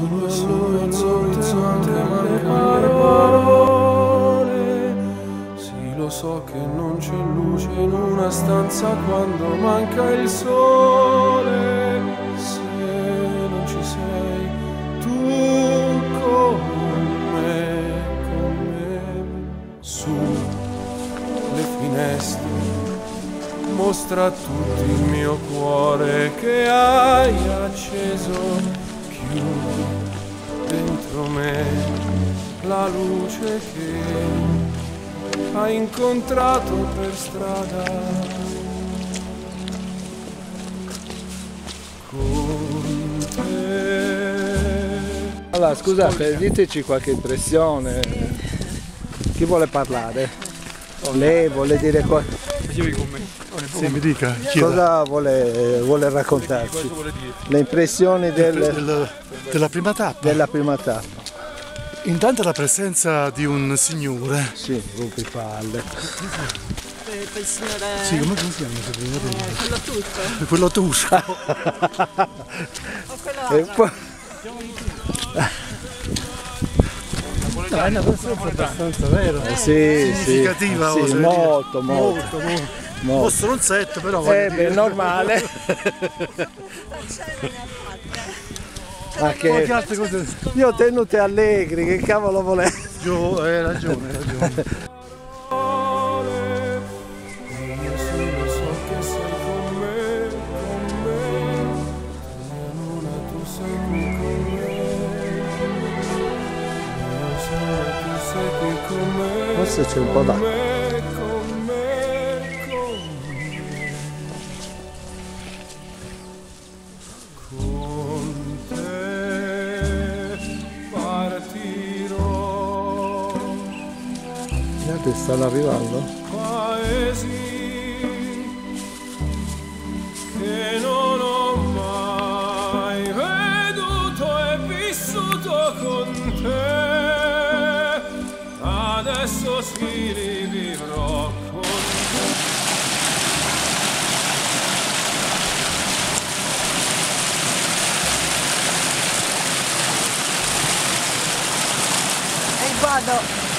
solo sull'orizzonte mancano le parole Sì lo so che non c'è luce in una stanza quando manca il sole Se non ci sei tu con me, Su le finestre mostra tutto il mio cuore che hai acceso. Chiudi dentro me la luce che hai incontrato per strada. Con te. Allora, scusate, diteci qualche impressione. Chi vuole parlare? O lei vuole dire qualcosa? Sì, mi dica. Cosa vuole, vuole raccontarci? Le impressioni del- Del- della prima tappa. della prima tappa. Intanto la presenza di un signore. Sì, rompipalle. quel signore Sì, come si chiama? se prima di- eh, quello tutto Quello tusco. o quello è una presenza abbastanza vera. Sì, sì, Significativa, sì, molto, molto. Molto, molto. molto. Fossero un set, però Eh, beh, dire. normale. Ma che... Io ho tenute allegri, che cavolo volete? Io, hai ragione, hai ragione. Forse c'è un po' d'acqua. Stanno arrivando? paesi che Adesso si rivivrò con te. e vado